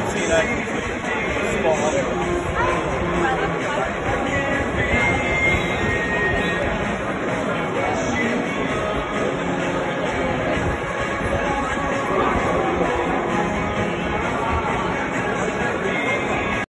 can see that.